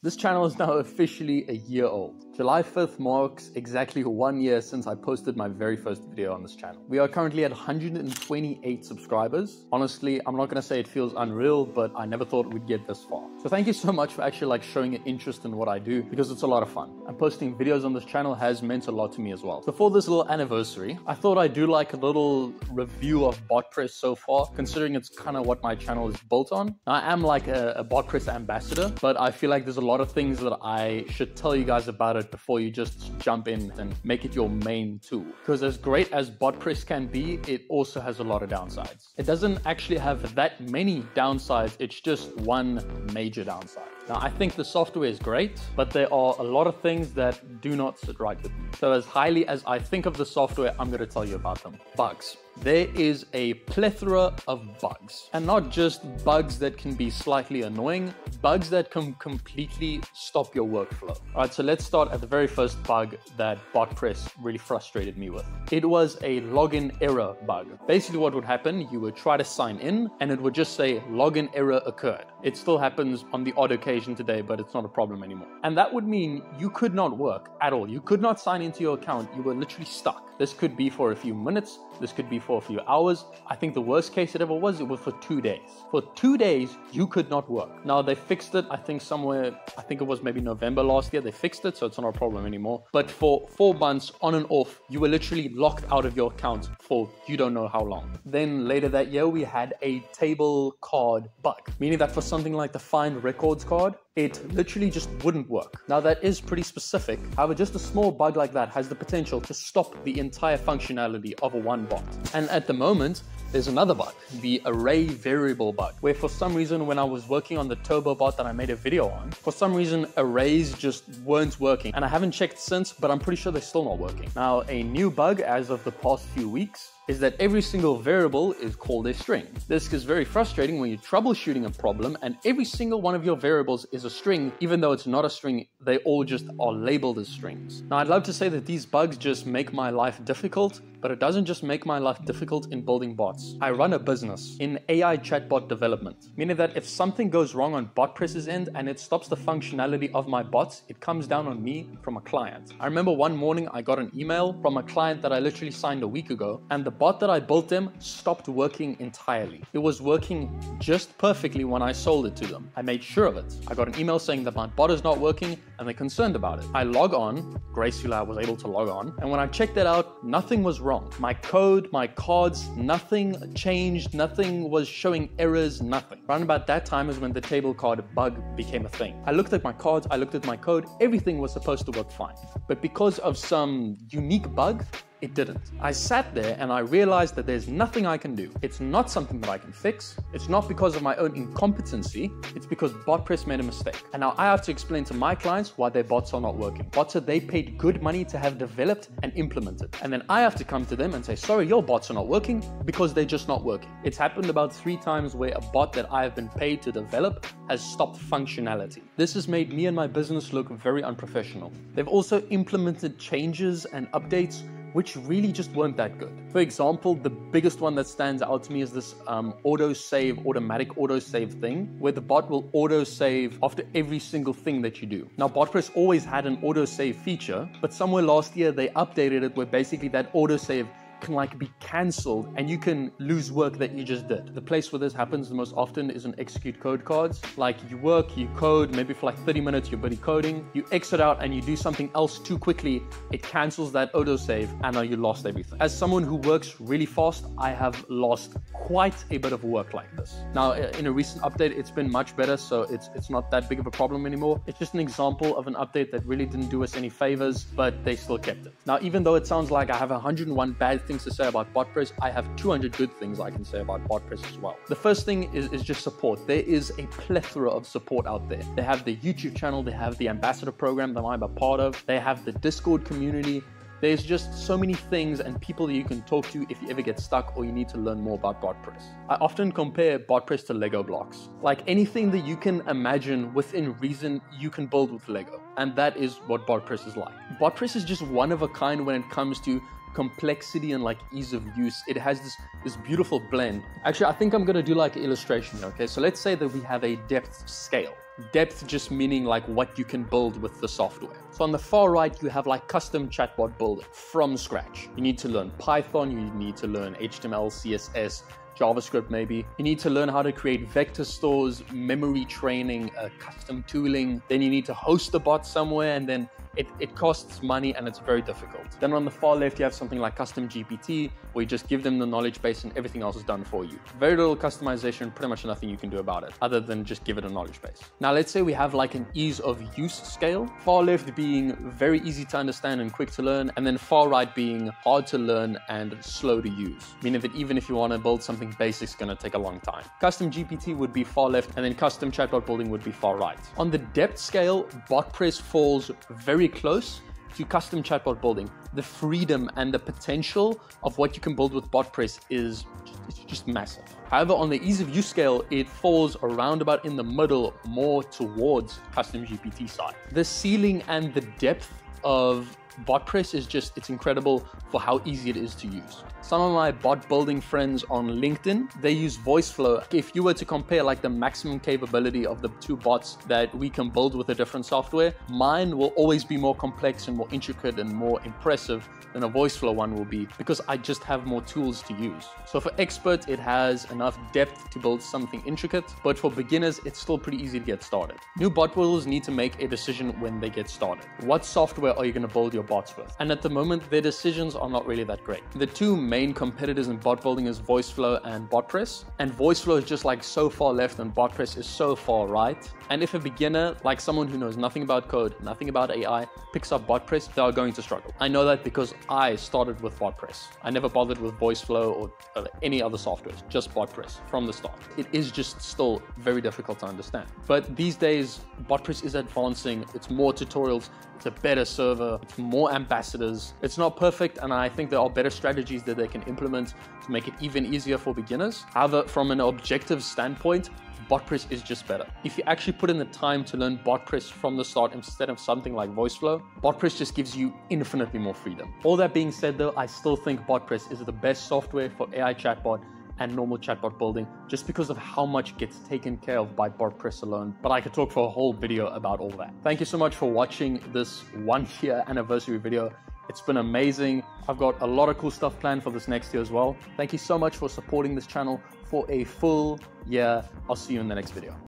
This channel is now officially a year old. July 5th marks exactly one year since I posted my very first video on this channel. We are currently at 128 subscribers. Honestly, I'm not gonna say it feels unreal, but I never thought we'd get this far. So thank you so much for actually like showing an interest in what I do because it's a lot of fun. And posting videos on this channel has meant a lot to me as well. So for this little anniversary, I thought I'd do like a little review of BotPress so far, considering it's kind of what my channel is built on. Now, I am like a, a BotPress ambassador, but I feel like there's a lot of things that I should tell you guys about it before you just jump in and make it your main tool. Because as great as BotPress can be, it also has a lot of downsides. It doesn't actually have that many downsides, it's just one major downside. Now, I think the software is great, but there are a lot of things that do not sit right with me. So, as highly as I think of the software, I'm going to tell you about them. Bugs there is a plethora of bugs. And not just bugs that can be slightly annoying, bugs that can completely stop your workflow. All right, so let's start at the very first bug that BotPress really frustrated me with. It was a login error bug. Basically, what would happen, you would try to sign in and it would just say login error occurred. It still happens on the odd occasion today, but it's not a problem anymore. And that would mean you could not work at all. You could not sign into your account. You were literally stuck. This could be for a few minutes, this could be for a few hours. I think the worst case it ever was, it was for two days. For two days, you could not work. Now they fixed it, I think somewhere, I think it was maybe November last year, they fixed it, so it's not a problem anymore. But for four months on and off, you were literally locked out of your account for you don't know how long. Then later that year, we had a table card bug, meaning that for something like the Find Records card, it literally just wouldn't work. Now that is pretty specific. However, just a small bug like that has the potential to stop the entire functionality of a one bot. And at the moment, there's another bug, the array variable bug, where for some reason when I was working on the turbo bot that I made a video on, for some reason arrays just weren't working. And I haven't checked since, but I'm pretty sure they're still not working. Now, a new bug as of the past few weeks is that every single variable is called a string. This is very frustrating when you're troubleshooting a problem and every single one of your variables is a string, even though it's not a string, they all just are labeled as strings. Now, I'd love to say that these bugs just make my life difficult, but it doesn't just make my life difficult in building bots. I run a business in AI chatbot development, meaning that if something goes wrong on BotPress's end and it stops the functionality of my bots, it comes down on me from a client. I remember one morning I got an email from a client that I literally signed a week ago, and the bot that I built them stopped working entirely. It was working just perfectly when I sold it to them. I made sure of it. I got an email saying that my bot is not working and they're concerned about it. I log on, gracefully I was able to log on, and when I checked it out, nothing was wrong. My code, my cards, nothing changed, nothing was showing errors, nothing. Around about that time is when the table card bug became a thing. I looked at my cards, I looked at my code, everything was supposed to work fine. But because of some unique bug, it didn't. I sat there and I realized that there's nothing I can do. It's not something that I can fix. It's not because of my own incompetency. It's because BotPress made a mistake. And now I have to explain to my clients why their bots are not working. Bots that they paid good money to have developed and implemented. And then I have to come to them and say, sorry, your bots are not working because they're just not working. It's happened about three times where a bot that I have been paid to develop has stopped functionality. This has made me and my business look very unprofessional. They've also implemented changes and updates which really just weren't that good. For example, the biggest one that stands out to me is this um, auto save, automatic auto save thing, where the bot will auto save after every single thing that you do. Now, BotPress always had an auto save feature, but somewhere last year they updated it where basically that auto save can like be cancelled and you can lose work that you just did. The place where this happens the most often is on execute code cards. Like you work, you code, maybe for like 30 minutes you're busy coding, you exit out and you do something else too quickly, it cancels that autosave and now you lost everything. As someone who works really fast, I have lost quite a bit of work like this. Now in a recent update, it's been much better, so it's it's not that big of a problem anymore. It's just an example of an update that really didn't do us any favors, but they still kept it. Now even though it sounds like I have 101 bad things to say about BotPress, I have 200 good things I can say about BotPress as well. The first thing is, is just support. There is a plethora of support out there. They have the YouTube channel, they have the ambassador program that I'm a part of, they have the Discord community, there's just so many things and people that you can talk to if you ever get stuck or you need to learn more about BotPress. I often compare BotPress to Lego blocks. Like anything that you can imagine within reason, you can build with Lego. And that is what BotPress is like. BotPress is just one of a kind when it comes to complexity and like ease of use. It has this this beautiful blend. Actually, I think I'm gonna do like an illustration. Okay, so let's say that we have a depth scale. Depth just meaning like what you can build with the software. So on the far right, you have like custom chatbot building from scratch. You need to learn Python, you need to learn HTML, CSS, JavaScript maybe. You need to learn how to create vector stores, memory training, uh, custom tooling. Then you need to host the bot somewhere and then it, it costs money and it's very difficult. Then on the far left, you have something like custom GPT, where you just give them the knowledge base and everything else is done for you. Very little customization, pretty much nothing you can do about it, other than just give it a knowledge base. Now, let's say we have like an ease of use scale, far left being very easy to understand and quick to learn, and then far right being hard to learn and slow to use, meaning that even if you want to build something basic, it's going to take a long time. Custom GPT would be far left, and then custom chatbot building would be far right. On the depth scale, BotPress falls very close to custom chatbot building. The freedom and the potential of what you can build with BotPress is it's just massive. However, on the ease of use scale, it falls around about in the middle, more towards custom GPT side. The ceiling and the depth of BotPress is just, it's incredible for how easy it is to use. Some of my bot building friends on LinkedIn, they use VoiceFlow. If you were to compare like the maximum capability of the two bots that we can build with a different software, mine will always be more complex and more intricate and more impressive than a VoiceFlow one will be because I just have more tools to use. So for experts, it has enough depth to build something intricate, but for beginners, it's still pretty easy to get started. New bot builders need to make a decision when they get started. What software are you going to build your bots with? And at the moment, their decisions are not really that great. The two main competitors in bot building is VoiceFlow and BotPress. And VoiceFlow is just like so far left and BotPress is so far right. And if a beginner, like someone who knows nothing about code, nothing about AI, picks up BotPress, they are going to struggle. I know that because I started with BotPress. I never bothered with VoiceFlow or uh, any other software, just BotPress from the start. It is just still very difficult to understand. But these days, BotPress is advancing. It's more tutorials, it's a better server, it's more ambassadors. It's not perfect, and I think there are better strategies that they can implement to make it even easier for beginners. However, from an objective standpoint, BotPress is just better. If you actually put in the time to learn BotPress from the start instead of something like VoiceFlow, BotPress just gives you infinitely more freedom. All that being said though, I still think BotPress is the best software for AI chatbot and normal chatbot building just because of how much gets taken care of by BotPress alone. But I could talk for a whole video about all that. Thank you so much for watching this one year anniversary video. It's been amazing. I've got a lot of cool stuff planned for this next year as well. Thank you so much for supporting this channel for a full year. I'll see you in the next video.